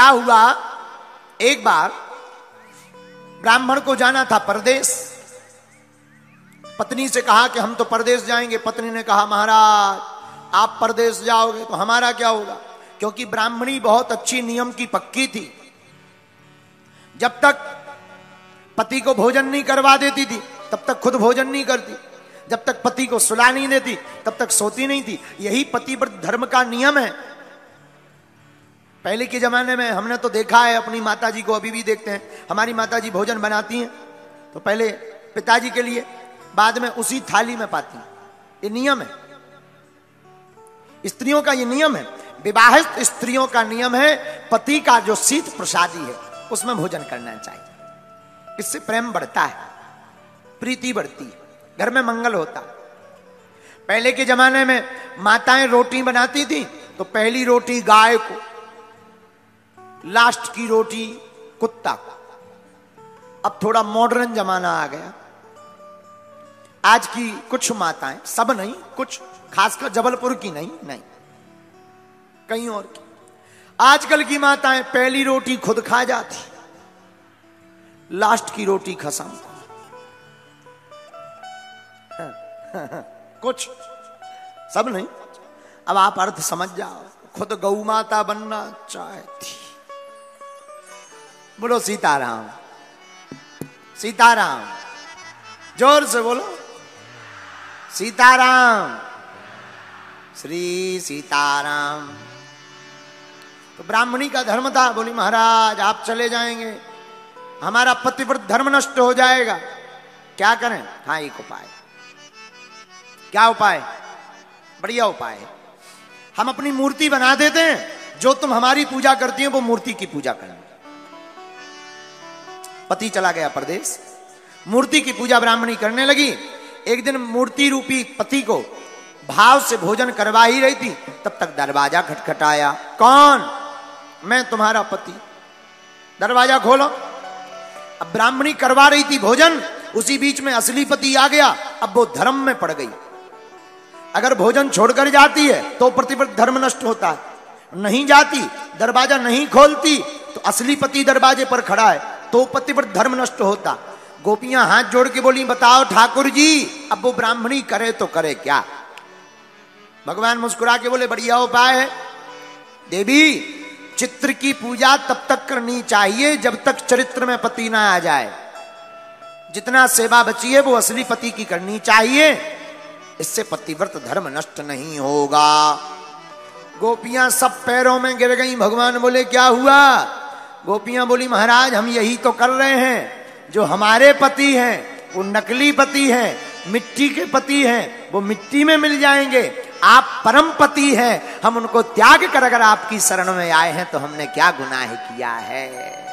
क्या हुआ? एक बार ब्राह्मण को जाना था परदेश। पत्नी से कहा कि हम तो परदेश जाएँगे। पत्नी ने कहा, महाराज, आप परदेश जाओगे तो हमारा क्या होगा? क्योंकि ब्राह्मणी बहुत अच्छी नियम की पक्की थी। जब तक पति को भोजन नहीं करवा देती थी, तब तक खुद भोजन नहीं करती। जब तक पति को सुला नहीं देती, तब तक सोती नहीं थी। यही पतिव्रत धर्म का नियम है। पहले के जमाने में हमने तो देखा है, अपनी माता जी को अभी भी देखते हैं। हमारी माता जी भोजन बनाती हैं तो पहले पिताजी के लिए, बाद में उसी थाली में पाती हैं। ये नियम है। स्त्रियों का ये नियम है। विवाहित स्त्रियों का नियम है, पति का जो शीत प्रसादी है, उसमें भोजन करना चाहिए। इससे प्रेम बढ़ता है, प्रीति बढ़ती है, घर में मंगल होता पहले के जमाने में माताएँ रोटी बनाती थी तो पहली रोटी गाय को लास्ट की रोटी कुत्ता अब थोड़ा मॉडर्न जमाना आ गया। आज की कुछ माताएँ, सब नहीं, कुछ खासकर जबलपुर की नहीं नहीं। कहीं और की। आजकल की माताएँ पहली रोटी खुद खा जाती, लास्ट की रोटी खसम। कुछ, सब नहीं। अब आप अर्थ समझ जाओ, खुद गौ माता बनना चाहती। बोलो, सीताराम सीताराम, ज़ोर से बोलो, सीताराम, श्री सीताराम। तो ब्राह्मणी का धर्म था, बोली, महाराज, आप चले जाएँगे, हमारा पतिव्रत धर्म नष्ट हो जाएगा। क्या करें? हाँ एक उपाय। क्या उपाय? बढ़िया उपाय है। हम अपनी मूर्ति बना देते हैं, जो तुम हमारी पूजा करती हो, वो मूर्ति की पूजा करें पति चला गया प्रदेश। मूर्ति की पूजा ब्राह्मणी करने लगी। एक दिन मूर्ति रूपी पति को भाव से भोजन करवा ही रही थी। तब तक दरवाज़ा खटखटाया, कौन? मैं तुम्हारा पति। दरवाज़ा खोलो। अब ब्राह्मणी करवा रही थी भोजन। उसी बीच में असली पति आ गया। अब वो धर्म में पड़ गई। अगर भोजन छोड़कर जाती है तो प्रतिव्रत धर्म नष्ट होता है। नहीं जाती, दरवाज़ा नहीं खोलती तो असली पति दरवाजे पर खड़ा है। तो पतिव्रत धर्म नष्ट होता। गोपियाँ हाथ जोड़ के बोली, बताओ ठाकुर जी, अब वो ब्राह्मणी करे तो करे क्या? भगवान मुस्कुरा के बोले, बढ़िया उपाय है। देवी, चित्र की पूजा तब तक करनी चाहिए जब तक चरित्र में पति ना आ जाए। जितना सेवा बची है वो असली पति की करनी चाहिए। इससे पतिव्रत धर्म नष्ट नहीं होगा। गोपियाँ सब पैरों में गिर गई। भगवान बोले, क्या हुआ? गोपियाँ बोली, महाराज, हम यही तो कर रहे हैं। जो हमारे पति हैं, वो नकली पति हैं, मिट्टी के पति हैं, वो मिट्टी में मिल जाएँगे। आप परम पति हैं। हम उनको त्याग कर अगर आपकी शरण में आए हैं तो हमने क्या गुनाह किया है?